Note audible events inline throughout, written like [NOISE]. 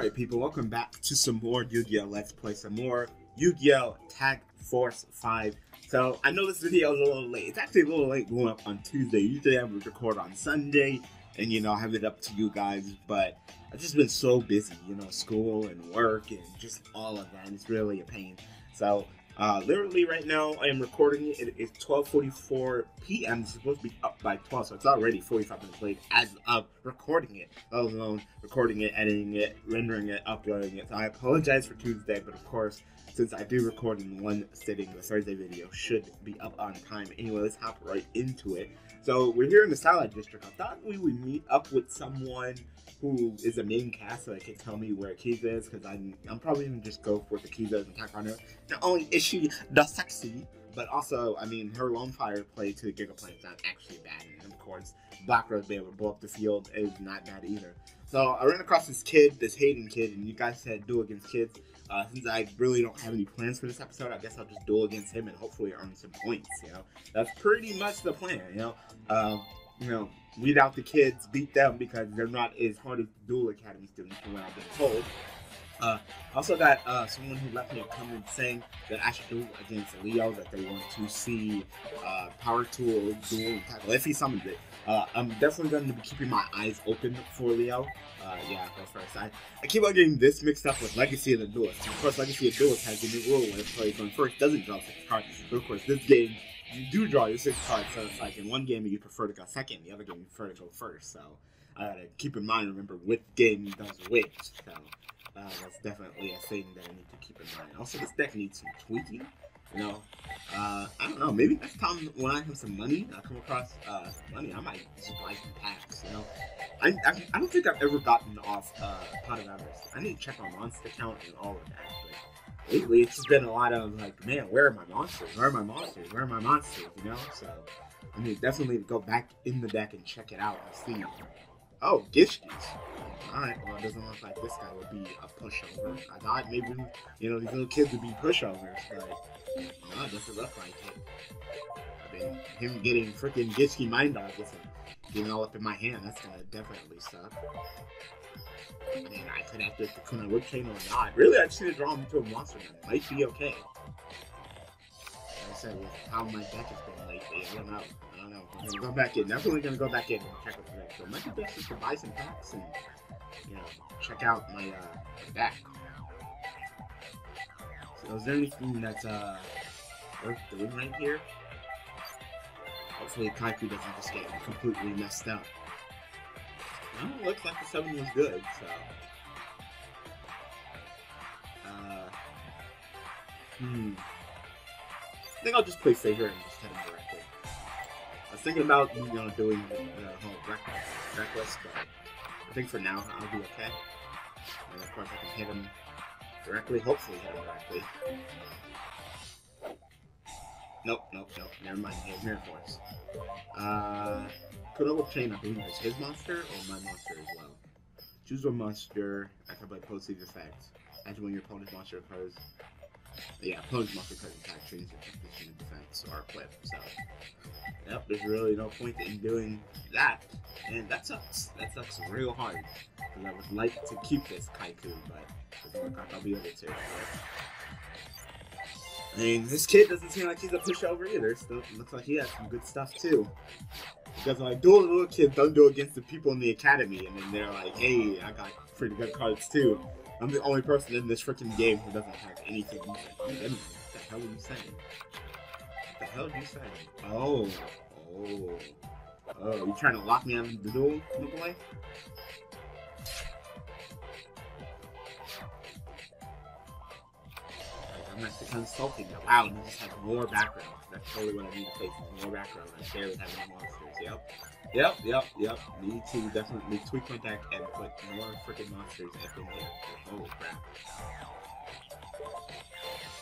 Alright people, welcome back to some more Yu-Gi-Oh! Let's play some more Yu-Gi-Oh! Tag Force 5. So, I know this video is a little late. It's actually a little late going up on Tuesday. Usually I would record on Sunday and, you know, have it up to you guys. But I've just been so busy, you know, school and work and just all of that. It's really a pain. So, uh, literally right now, I am recording it. It is 12:44 p.m. It's supposed to be up by 12, so it's already 45 minutes late as of recording it. Let alone recording it, editing it, rendering it, uploading it. So I apologize for Tuesday, but of course, since I do record in one sitting, the Thursday video should be up on time. Anyway, let's hop right into it. So we're here in the Satellite District. I thought we would meet up with someone who is the main cast so they can tell me where Kiza is because I'm, I'm probably to just go for the Kiza and attack on her. Not only is she the sexy, but also, I mean, her Lone Fire play to Gigaplant is not actually bad. And of course, Black Rose being able to blow up the field is not bad either. So I ran across this kid, this Hayden kid, and you guys said duel against kids. Uh, since I really don't have any plans for this episode, I guess I'll just duel against him and hopefully earn some points. You know, that's pretty much the plan. You know, uh, you know, weed out the kids, beat them because they're not as hard as Duel Academy students from what I've been told. Uh, also got uh, someone who left me a comment saying that I should do against Leo that they want to see uh, Power Tool duel and tackle if he summons it. Uh, I'm definitely going to be keeping my eyes open for Leo. Uh, yeah, go first. I, I keep on getting this mixed up with Legacy of the Duelist. Of course, Legacy of the Duelist has a new rule where it plays on first doesn't draw six cards. But of course, this game you do draw your six cards, so it's like in one game you prefer to go second, the other game you prefer to go first. So I gotta keep in mind, remember which game does which. So uh, that's definitely a thing that I need to keep in mind. Also, this deck needs some tweaking. You know, uh, I don't know. Maybe next time when I have some money, I come across uh, some money, I might just buy some packs. You know, I, I, I don't think I've ever gotten off uh, Pot of Avarice. I need to check my monster count and all of that. But lately, it's just been a lot of like, man, where are my monsters? Where are my monsters? Where are my monsters? You know, so I mean, definitely go back in the deck and check it out and see. Oh, Gishkis. Alright, well, it doesn't look like this guy would be a pushover. I thought maybe, you know, these little kids would be pushovers, but no, it doesn't look like it. I mean, him getting freaking Gishki Mind Dog isn't getting all up in my hand. That's gonna definitely suck. I mean, I could have to the Kunai with Chain or not. Really, I just need to draw him into a monster that might be okay. Like I said, with how my deck has been lately, I don't know. I don't know. I'm gonna go back in. Definitely gonna go back in and check out the deck. So it might be best just to buy some packs and, you know, check out my, uh, my deck. So is there anything that's, uh, worth doing right here? Hopefully Kaiku doesn't just get completely messed up. It looks like the 7 was good, so... Uh... Hmm... I think I'll just play Savior and just hit him directly. I was thinking about, you know, doing the, whole wreck, reckless, but I think for now I'll be okay. And of course I can hit him directly, hopefully hit him directly. Nope, nope, nope, never mind, he has Mirror Force. Uh, Konobo Chain, I believe, is his monster or my monster as well. Choose a monster, can play post these effects. After when your opponent's monster occurs, yeah, opponent's monster occurs attack change your position of defense or equip, so. Yep, there's really no point in doing that. And that sucks. That sucks real hard. Because I would like to keep this Kaiku, but doesn't look like I'll be able to. I mean, this kid doesn't seem like he's a pushover either. Still looks like he has some good stuff too. Because I duel little kids, don't do against the people in the academy, and then they're like, "Hey, I got pretty good cards too." I'm the only person in this freaking game who doesn't have anything. What the hell are you saying? What the hell are you saying? Oh, oh, oh! You trying to lock me on the duel, little I'm not consulting now. Wow, and just have more background. That's totally what I need to face. More background. I barely have any monsters. Yep. Yep, yep, yep. Need to definitely tweak my deck and put more freaking monsters up in here. Holy crap.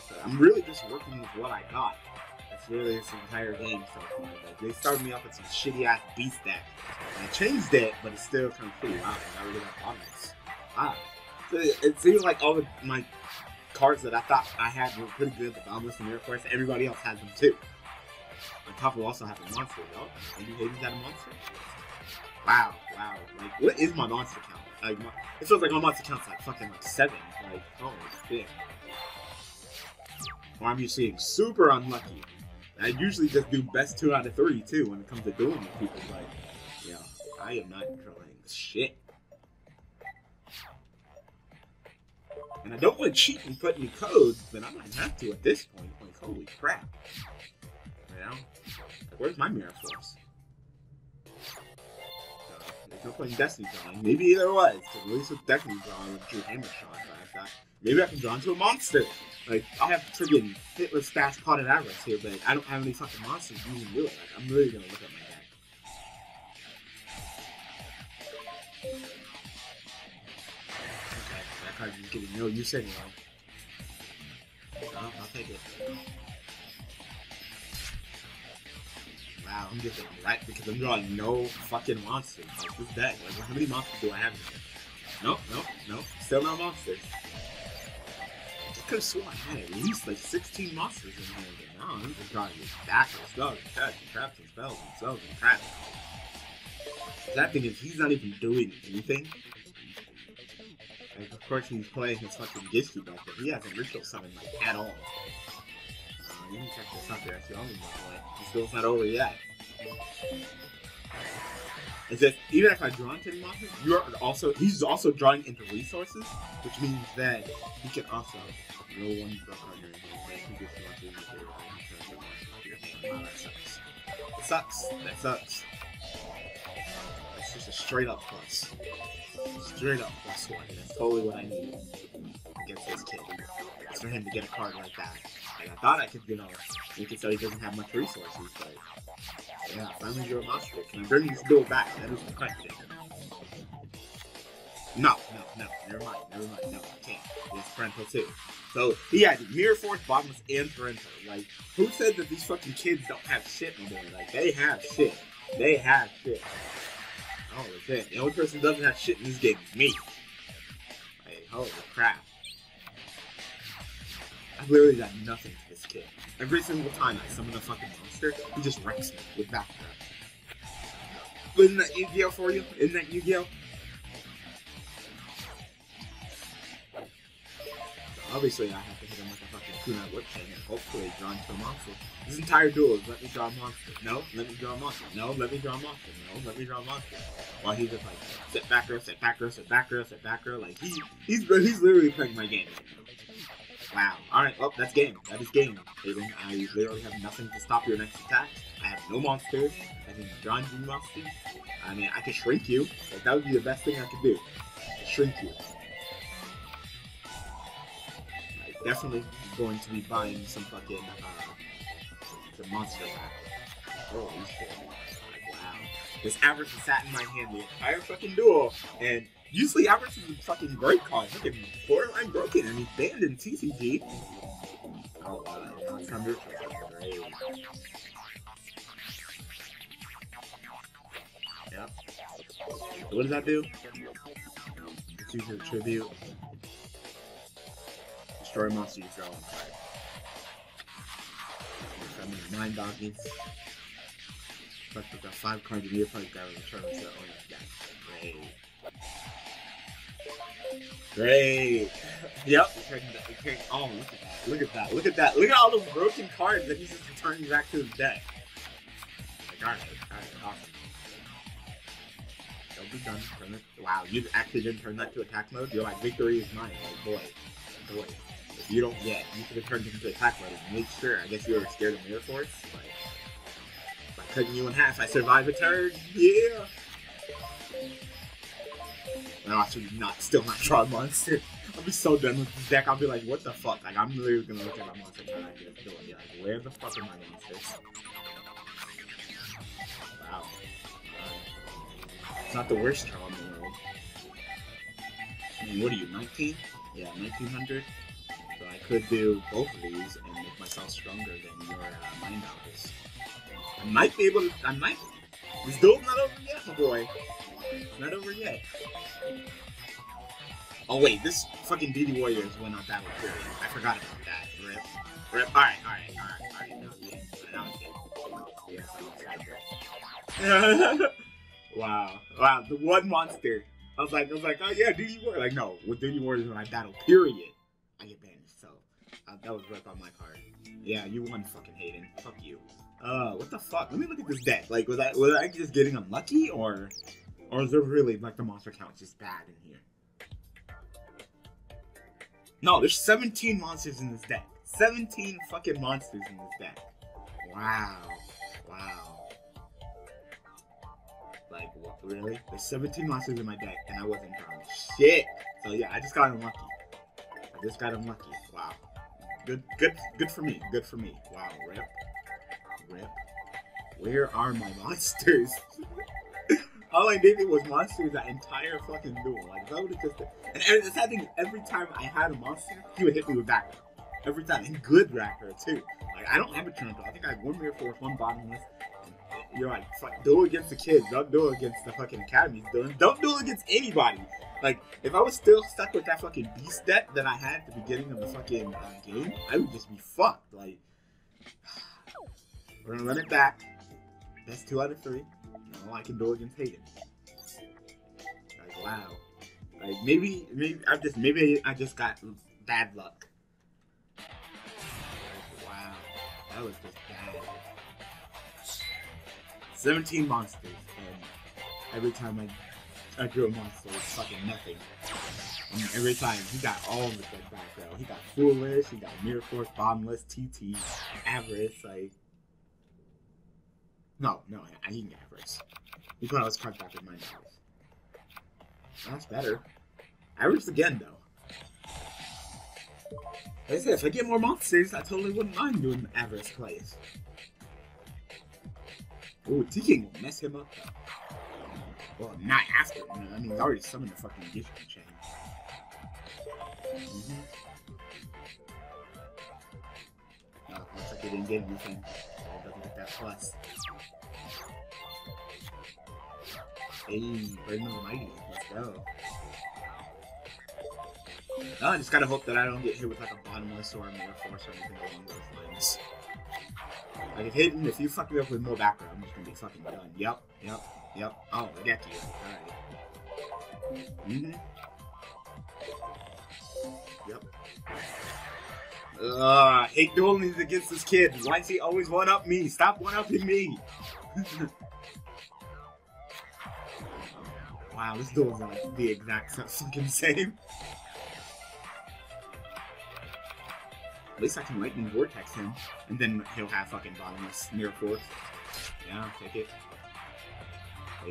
So I'm really just working with what I got. That's really this entire game so far. They started me off with some shitty ass beast deck. And I changed it, but it's still kind of cool. Wow, I got rid of that bottoms. Wow. So it, seems like all of my cards that I thought I had were pretty good, the Boundless and Mirror Force, everybody else had them too. On top of also having monsters, though. Maybe Hades had a monster? Wow, wow. Like, what is my monster count? Like, my, it feels like my monster count's like fucking like seven. Like, oh shit. Well, I'm usually super unlucky. I usually just do best two out of three too when it comes to doing with people. Like, yeah, I am not drawing shit. And I don't want to cheat and put any codes, but I might have to at this point. Like, holy crap. You know? Where's my Mirror Force? Uh, there's no point in Destiny drawing. Maybe there was, at least with Destiny drawing with Drew Hammer Shot, I thought maybe I can draw into a monster. Like, I have friggin' Hitler Stash Potted Avarice here, but I don't have any fucking monsters do it. Like, I'm really gonna look at my Okay, just getting no you said No, I'll take it. Wow, I'm just right because I'm drawing no fucking monsters. Like this deck. Like how many monsters do I have? Nope, nope, nope. Still no monsters. I could have sworn I had at least like 16 monsters in here. But no, I'm just drawing back and stuff, and traps and traps and spells and spells and traps. That thing is, he's not even doing anything. Like, of course, he's playing his fucking Gishu deck, but he hasn't ritual summoned like at all. Uh, you can check this out there. That's the only by the way. The not over yet. It's just even if I draw into any monsters, you're also he's also drawing into resources, which means that he can also roll one card in your hand, monster. It sucks. That sucks. It's just a straight up plus. Straight up plus one. That's totally what I need against this kid. It's for him to get a card like that. Like, I thought I could, you know, make it so he doesn't have much resources, but yeah, finally drew a monster. Can I bring this duel back? That is the question. No, no, no, never mind, never mind, no, I can't. It's parental too. So he had Mirror Force, Bottomless, and Parental. Like, who said that these fucking kids don't have shit no more? Like, they have shit. They have shit. Oh, shit. The only person doesn't have shit in this game is me. Like, holy crap. I've literally got nothing to this kid. Every single time I summon a fucking monster, he just wrecks me with background. Isn't that Yu-Gi-Oh for you? Isn't that Yu-Gi-Oh? Obviously, I have to a hopefully draw into a monster. This entire duel is let me draw a monster. No, let me draw a monster. No, let me draw a monster. No, let me draw a monster. While he's just like, sit back row, sit back row, sit back row, sit back row. Like, he, he's, he's literally playing my game. Wow. Alright, well, oh, that's game. That is game. I literally have nothing to stop your next attack. I have no monsters. I can draw into monsters. I mean, I can shrink you. Like, that would be the best thing I could do. Shrink you. Definitely going to be buying some fucking, uh, the monster pack. Holy shit. Wow. This Avarice sat in my hand the entire fucking duel, and usually Avarice is a fucking great card. Fucking borderline broken, and he's banned in TCG. Oh. Yep. What does that do? Choose your tribute. Destroy monster you draw one card. Summon nine doggies. But with the five cards in your opponent's guy return to the owner's deck. Great. Great. Yep. Oh, look at that. Look at that. Look at that. Look at all those broken cards that he's just returning back to his deck. Like, alright, alright, awesome. Don't be done. Turn. Wow, you actually didn't turn that to attack mode? You're like, victory is mine. Like, boy. Oh, boy. If you don't get, you could have turned it into attack mode and made sure. I guess you were scared of Mirror Force. Like, by cutting you in half, I survive a turn. Yeah. And I'll actually not still not draw a monster. I'll be so done with this deck. I'll be like, what the fuck? Like, I'm literally gonna look at my monster and I get a like, where the fuck are my monsters? Wow. It's not the worst draw in the world. I mean, what are you, 19? Yeah, 1900. So I could do both of these and make myself stronger than your uh, Mind Augus. I might be able to. I might. This duel's not over yet, my boy. Not over yet. Oh wait, this fucking DD Warriors went on Battle Period. I forgot about that. Rip. Rip. Alright, alright, alright, alright. Wow. Wow, the one monster. I was like, I was like, oh yeah, Duty Warrior. Like, no, with Duty Warrior is when I battle. Period. I get banished. Uh, that was rough on my part. Yeah, you won, fucking Hayden. Fuck you. Uh, what the fuck? Let me look at this deck. Like, was I was I just getting unlucky, or, or is there really like the monster count just bad in here? No, there's 17 monsters in this deck. 17 fucking monsters in this deck. Wow. Wow. Like, what, really? There's 17 monsters in my deck, and I wasn't drawing shit. So yeah, I just got unlucky. I just got unlucky. Good, good, good for me. Good for me. Wow. Rip. Rip. Where are my [LAUGHS] monsters? All I needed was monsters that entire fucking duel. Like, that would have just. And, and the sad thing, every time I had a monster, he would hit me with back every time. And good racker too. Like I don't have a Toronto. I think I have one mirror force, one bottomless. You're like, fuck, duel against the kids. Don't duel against the fucking academies. Don't, don't duel against anybody. Like, if I was still stuck with that fucking beast deck that I had at the beginning of the fucking uh, game, I would just be fucked. Like, we're [SIGHS] gonna run it back. That's two out of three. No, I can duel against Hayden. Like, wow. Like, maybe, maybe I just, maybe I just got bad luck. Wow. That was just bad. 17 monsters, and every time I, I drew a monster, it was fucking nothing. And every time, he got all of the good background. He got Foolish, he got Mirror Force, Bottomless, TT, Avarice, like... No, no, I didn't get Avarice. He put all his cards back in my house. That's better. Avarice again, though. Like I said, if I get more monsters, I totally wouldn't mind doing average plays. Ooh, T-King will mess him up though. Well, not after. I mean, he already summoned the fucking gift chain. Mm -hmm. Oh, looks like he didn't get anything. He doesn't get that plus. Hey, Burden of the Mighty. Let's go. I just gotta hope that I don't get hit with like a bottomless or a mirror force or anything along those lines. Like if hitting, if you fuck me up with more background, I'm just gonna be fucking done. Yep, yep, yep. Oh, I get you. Alright. Mm-hmm. Yep. Ugh, I hate dueling against this kid. Why does he always one-up me? Stop one-upping me! [LAUGHS] wow, this duel's like the exact [LAUGHS] fucking same. At least I can lightning vortex him, and then he'll have fucking bottomless mirror force. Yeah. Take it. I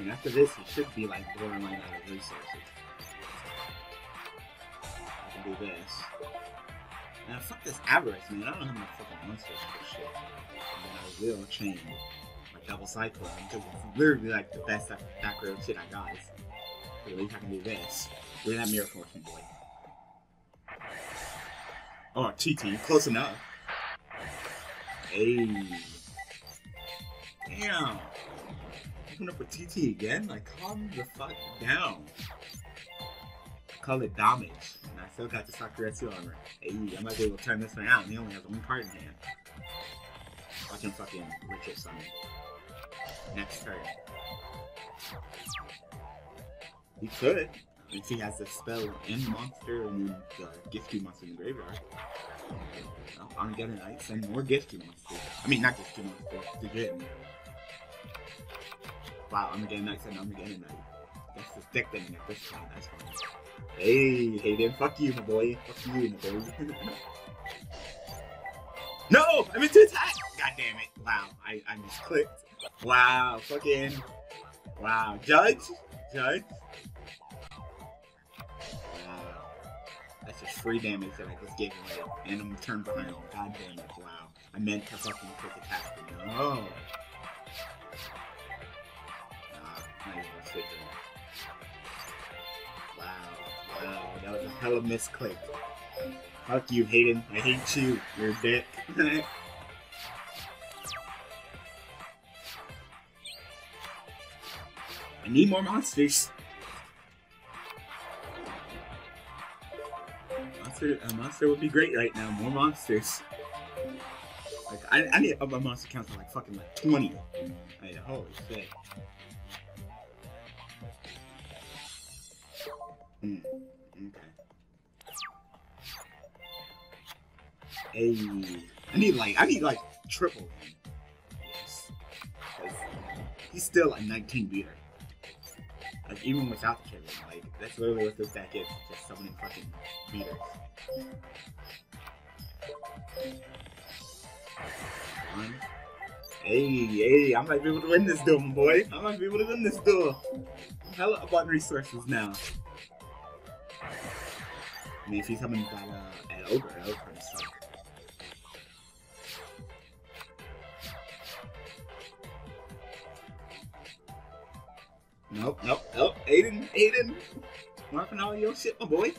mean, after this, it should be like borderline out of resources. I can do this. Now, fuck this avarice, man. I don't have enough fucking monsters for shit. And then I will change my double cyclone because it's literally like the best back row shit I got. So at least I can do this. Look at that mirror force, boy. Oh, TT, close enough. Hey. Damn. Coming up with TT again? Like, calm the fuck down. Call it damage. And I still got the Sakuretsu armor. Hey, I might be able to turn this one out. He only has one card in hand. I can fucking ritual summon next turn. He could, if he has a spell in monster and uh, then the Gifty monster in the graveyard. Oh, I'm getting Knight, send more Gifty monsters. I mean, not Gifty monsters, get me. Wow, I'm getting Knight, send I'm getting Knight. That's the stick thing at this time, that's fine. Hey, then, fuck you, my boy. Fuck you, my boy. [LAUGHS] no! I meant to attack! God damn it. Wow, I, I misclicked. Wow, fucking. Wow. Judge? Judge? That's just free damage that I just gave away. And I'm turned behind. God damn it. Wow. I meant to fucking take attack. No. Wow. Wow. That was a hell of a misclick. Fuck you, Hayden. I hate you. You're a dick. [LAUGHS] I need more monsters. Monster, a monster would be great right now. More monsters. Like I, I need up my monster count to like fucking like twenty. Like, holy shit. Hmm. Okay. Hey, I need like I need like triple. Yes. He's still a 19 beater. Like even without the trigger, like that's literally what this deck is. Just summoning fucking beaters. One. Hey, hey, I might be able to win this duel, boy. I might be able to win this duel. Hella abundant resources now. I mean, if he summons that uh, at ogre. Nope, nope, nope. Aiden, Aiden. Marking all your shit, my boy.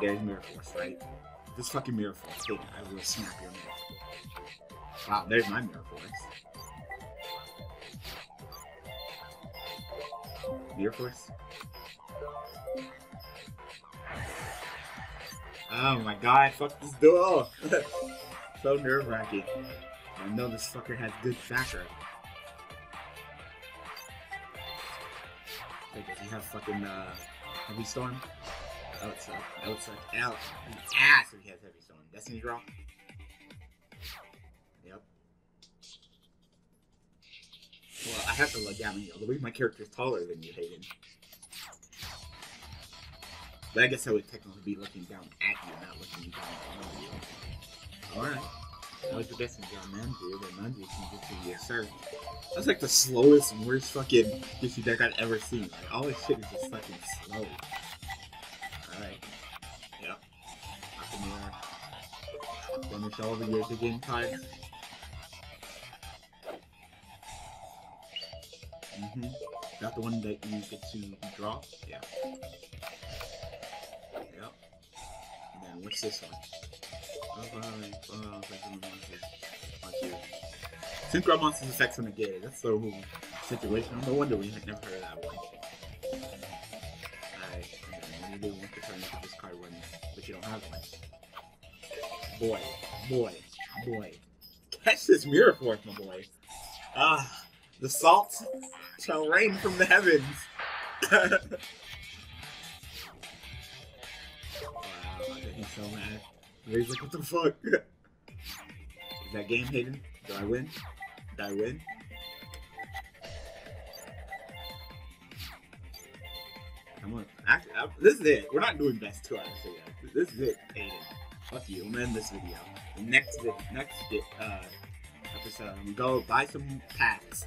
There's Mirror Force, right? This fucking Mirror Force. Aiden, I will snap your neck. Wow, there's my Mirror Force. Mirror Force? Oh my god, fuck this duel! [LAUGHS] so nerve wracking. I know this fucker has good tracker. Have fucking uh, heavy storm? That would suck. That would suck. Out. Ass if he has heavy storm. Destiny draw. Yep. Well, I have to look down at you. The way my character is taller than you, Hayden. But I guess I would technically be looking down at you, not looking down on you. Alright. But Manju can get to. That's like the slowest, worst fucking DC deck I've ever seen. Like, all this shit is just fucking slow. Alright. Yep. Finish all the your again cards. Mm-hmm. That the one that you get to draw? Yeah. Yep. And then what's this one? Uh, uh, monsters. Synchro monsters effects on the gate. That's so cool. Situation. No wonder we had never heard of that one. Alright, and then you do want to turn into this card when, but you don't have one. Boy, boy, boy. Catch this mirror force, my boy. Ah, the salt shall rain from the heavens. [LAUGHS] wow, I bet he's so mad. He's like, what the fuck? Is [LAUGHS] that game, Hayden? Do I win? Did I win? Come on. Actually, I, this is it. We're not doing best two out of three. This is it, Hayden. Fuck you. I'm gonna end this video. Next, next uh, episode, I'm go buy some packs,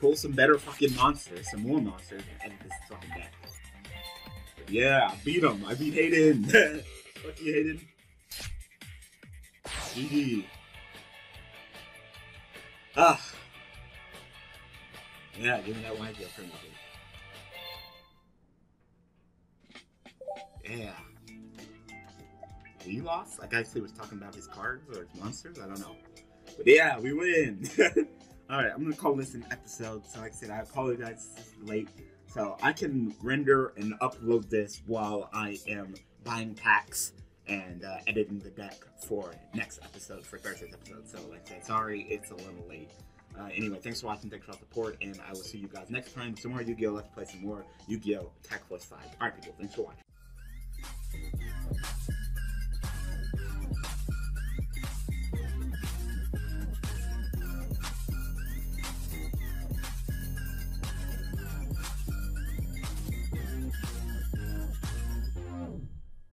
pull some better fucking monsters, some more monsters, and edit this fucking deck. But yeah, I beat him. I beat Hayden. [LAUGHS] Fuck you, Hayden. GG. Ah. Yeah, give me that wine deal from Yeah. We lost? Like I actually was talking about his cards or his monsters? I don't know. But yeah, we win. [LAUGHS] Alright, I'm gonna call this an episode. So like I said, I apologize this is late. So I can render and upload this while I am buying packs and uh, editing the deck for next episode, for Thursday's episode. So, like I said, sorry, it's a little late. Uh, anyway, thanks for watching, thanks for all the support, and I will see you guys next time. Some more Yu-Gi-Oh! Let's play some more Yu-Gi-Oh! Tag Force 5. Alright people, thanks for watching.